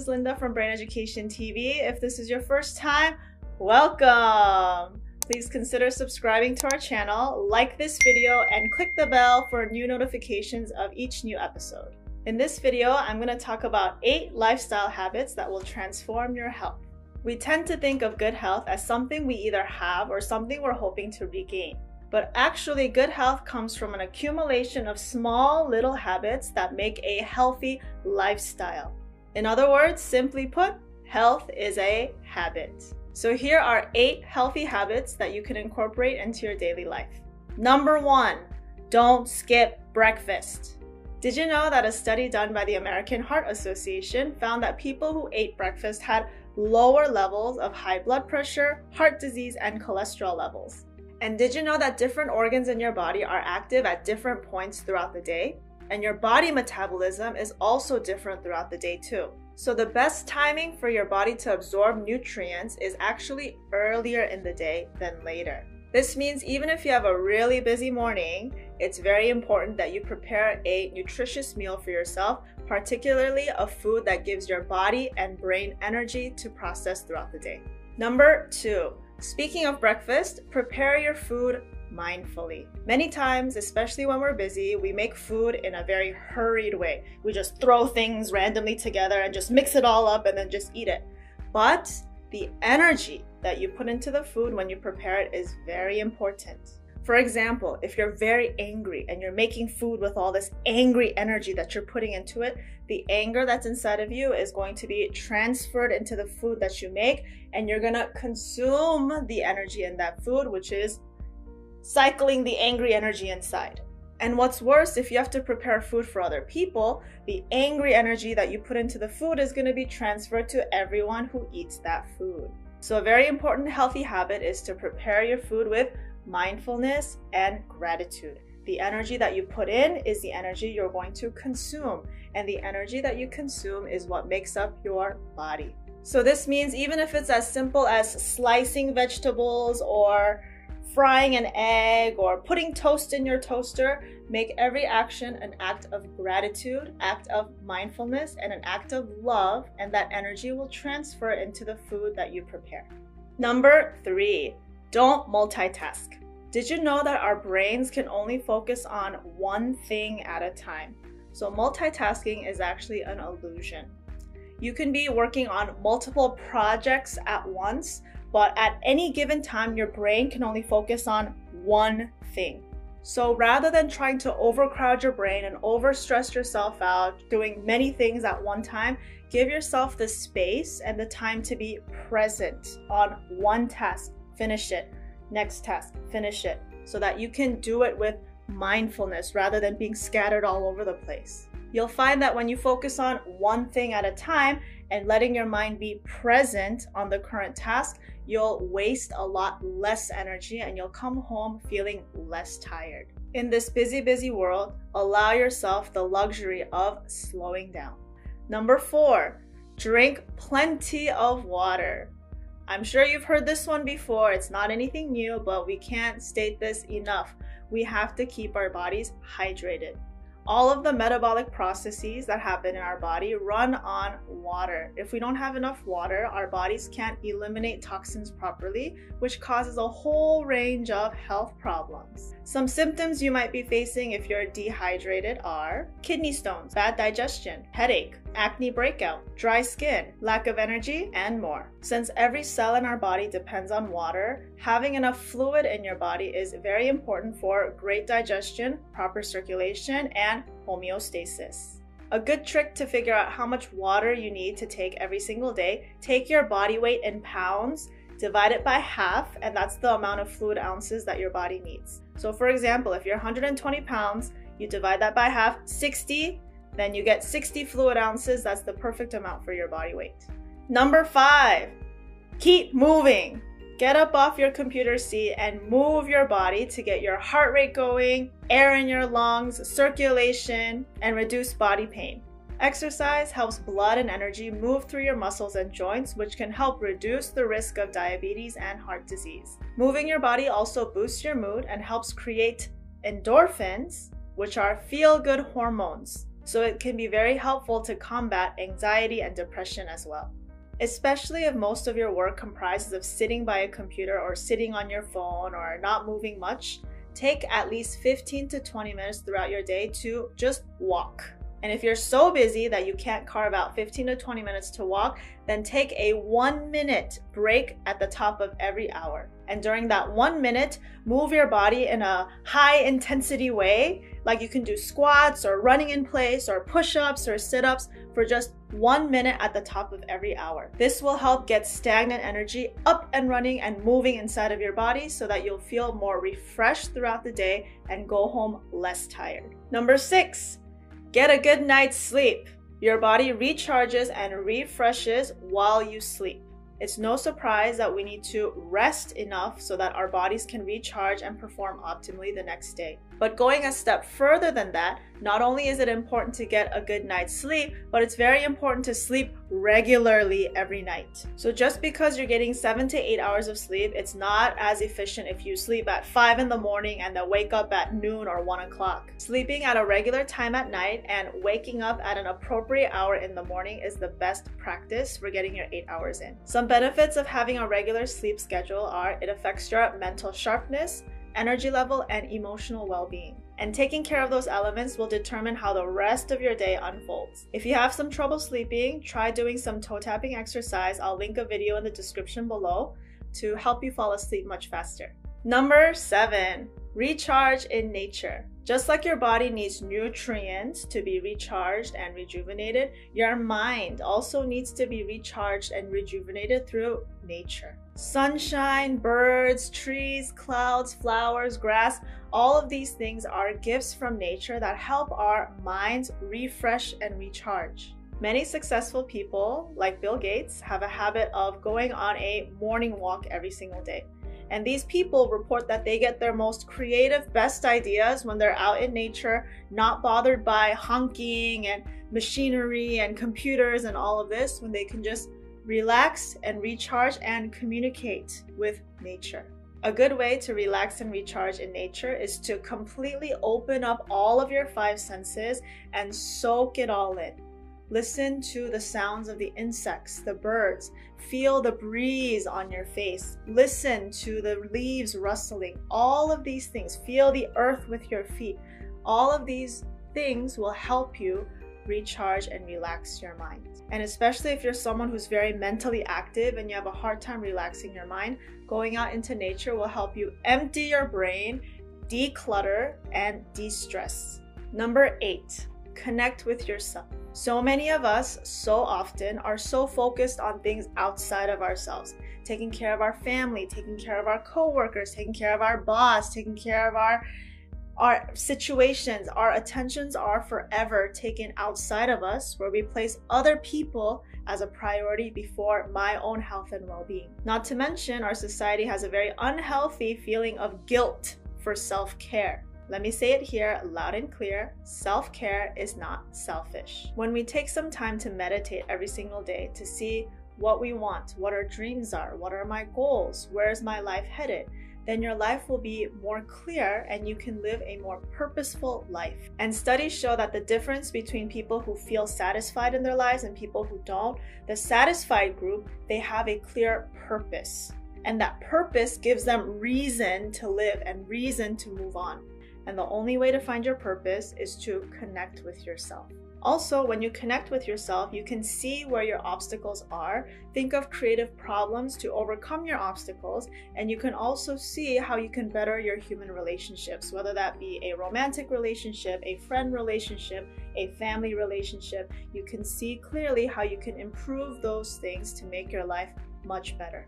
is Linda from Brain Education TV. If this is your first time, welcome! Please consider subscribing to our channel, like this video, and click the bell for new notifications of each new episode. In this video, I'm going to talk about 8 lifestyle habits that will transform your health. We tend to think of good health as something we either have or something we're hoping to regain. But actually, good health comes from an accumulation of small little habits that make a healthy lifestyle. In other words, simply put, health is a habit. So here are eight healthy habits that you can incorporate into your daily life. Number one, don't skip breakfast. Did you know that a study done by the American Heart Association found that people who ate breakfast had lower levels of high blood pressure, heart disease, and cholesterol levels? And did you know that different organs in your body are active at different points throughout the day? And your body metabolism is also different throughout the day, too. So, the best timing for your body to absorb nutrients is actually earlier in the day than later. This means even if you have a really busy morning, it's very important that you prepare a nutritious meal for yourself, particularly a food that gives your body and brain energy to process throughout the day. Number two, Speaking of breakfast, prepare your food mindfully. Many times, especially when we're busy, we make food in a very hurried way. We just throw things randomly together and just mix it all up and then just eat it. But the energy that you put into the food when you prepare it is very important. For example, if you're very angry and you're making food with all this angry energy that you're putting into it, the anger that's inside of you is going to be transferred into the food that you make, and you're gonna consume the energy in that food, which is cycling the angry energy inside. And what's worse, if you have to prepare food for other people, the angry energy that you put into the food is going to be transferred to everyone who eats that food. So, a very important healthy habit is to prepare your food with mindfulness, and gratitude. The energy that you put in is the energy you're going to consume, and the energy that you consume is what makes up your body. So, this means even if it's as simple as slicing vegetables or frying an egg or putting toast in your toaster, make every action an act of gratitude, act of mindfulness, and an act of love, and that energy will transfer into the food that you prepare. Number three, don't multitask. Did you know that our brains can only focus on one thing at a time? So, multitasking is actually an illusion. You can be working on multiple projects at once, but at any given time, your brain can only focus on one thing. So, rather than trying to overcrowd your brain and overstress yourself out doing many things at one time, give yourself the space and the time to be present on one task finish it. Next task, finish it. So that you can do it with mindfulness rather than being scattered all over the place. You'll find that when you focus on one thing at a time and letting your mind be present on the current task, you'll waste a lot less energy and you'll come home feeling less tired. In this busy, busy world, allow yourself the luxury of slowing down. Number four, drink plenty of water. I'm sure you've heard this one before. It's not anything new, but we can't state this enough. We have to keep our bodies hydrated. All of the metabolic processes that happen in our body run on water. If we don't have enough water, our bodies can't eliminate toxins properly, which causes a whole range of health problems. Some symptoms you might be facing if you're dehydrated are kidney stones, bad digestion, headache, acne breakout, dry skin, lack of energy, and more. Since every cell in our body depends on water, having enough fluid in your body is very important for great digestion, proper circulation, and homeostasis. A good trick to figure out how much water you need to take every single day, take your body weight in pounds, divide it by half, and that's the amount of fluid ounces that your body needs. So, for example, if you're 120 pounds, you divide that by half, 60 then you get 60 fluid ounces. That's the perfect amount for your body weight. Number five, keep moving. Get up off your computer seat and move your body to get your heart rate going, air in your lungs, circulation, and reduce body pain. Exercise helps blood and energy move through your muscles and joints, which can help reduce the risk of diabetes and heart disease. Moving your body also boosts your mood and helps create endorphins, which are feel good hormones. So it can be very helpful to combat anxiety and depression as well. Especially if most of your work comprises of sitting by a computer or sitting on your phone or not moving much, take at least 15 to 20 minutes throughout your day to just walk. And if you're so busy that you can't carve out 15 to 20 minutes to walk, then take a one minute break at the top of every hour. And during that one minute, move your body in a high intensity way, like you can do squats or running in place or push ups or sit ups for just one minute at the top of every hour. This will help get stagnant energy up and running and moving inside of your body so that you'll feel more refreshed throughout the day and go home less tired. Number six, Get a good night's sleep. Your body recharges and refreshes while you sleep. It's no surprise that we need to rest enough so that our bodies can recharge and perform optimally the next day. But going a step further than that, not only is it important to get a good night's sleep, but it's very important to sleep regularly every night. So just because you're getting seven to eight hours of sleep, it's not as efficient if you sleep at five in the morning and then wake up at noon or one o'clock. Sleeping at a regular time at night and waking up at an appropriate hour in the morning is the best practice for getting your eight hours in. Some benefits of having a regular sleep schedule are it affects your mental sharpness, energy level, and emotional well being. And taking care of those elements will determine how the rest of your day unfolds. If you have some trouble sleeping, try doing some toe tapping exercise. I'll link a video in the description below to help you fall asleep much faster. Number seven, recharge in nature. Just like your body needs nutrients to be recharged and rejuvenated, your mind also needs to be recharged and rejuvenated through nature. Sunshine, birds, trees, clouds, flowers, grass, all of these things are gifts from nature that help our minds refresh and recharge. Many successful people, like Bill Gates, have a habit of going on a morning walk every single day. And these people report that they get their most creative, best ideas when they're out in nature, not bothered by honking and machinery and computers and all of this, when they can just relax and recharge and communicate with nature. A good way to relax and recharge in nature is to completely open up all of your five senses and soak it all in. Listen to the sounds of the insects, the birds. Feel the breeze on your face. Listen to the leaves rustling. All of these things. Feel the earth with your feet. All of these things will help you recharge and relax your mind. And especially if you're someone who's very mentally active and you have a hard time relaxing your mind, going out into nature will help you empty your brain, declutter, and de stress. Number eight, connect with yourself. So many of us, so often, are so focused on things outside of ourselves taking care of our family, taking care of our coworkers, taking care of our boss, taking care of our our situations, our attentions are forever taken outside of us, where we place other people as a priority before my own health and well being. Not to mention, our society has a very unhealthy feeling of guilt for self care. Let me say it here loud and clear self care is not selfish. When we take some time to meditate every single day to see what we want, what our dreams are, what are my goals, where is my life headed, then your life will be more clear and you can live a more purposeful life. And studies show that the difference between people who feel satisfied in their lives and people who don't, the satisfied group, they have a clear purpose. And that purpose gives them reason to live and reason to move on. And the only way to find your purpose is to connect with yourself. Also, when you connect with yourself, you can see where your obstacles are, think of creative problems to overcome your obstacles, and you can also see how you can better your human relationships, whether that be a romantic relationship, a friend relationship, a family relationship. You can see clearly how you can improve those things to make your life much better.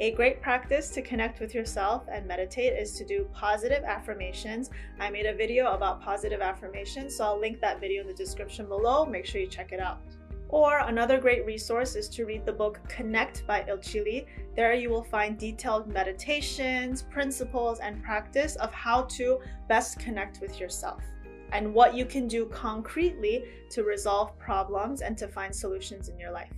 A great practice to connect with yourself and meditate is to do positive affirmations. I made a video about positive affirmations, so I'll link that video in the description below. Make sure you check it out. Or another great resource is to read the book Connect by Ilchi Lee. There you will find detailed meditations, principles, and practice of how to best connect with yourself and what you can do concretely to resolve problems and to find solutions in your life.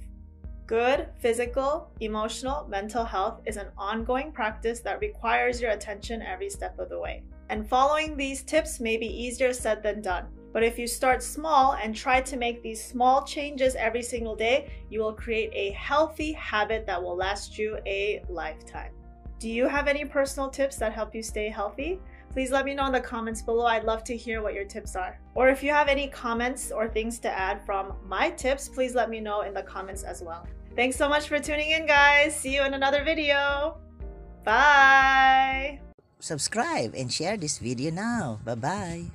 Good physical, emotional, mental health is an ongoing practice that requires your attention every step of the way. And following these tips may be easier said than done. But if you start small and try to make these small changes every single day, you will create a healthy habit that will last you a lifetime. Do you have any personal tips that help you stay healthy? Please let me know in the comments below. I'd love to hear what your tips are. Or if you have any comments or things to add from my tips, please let me know in the comments as well. Thanks so much for tuning in, guys. See you in another video. Bye. Subscribe and share this video now. Bye-bye.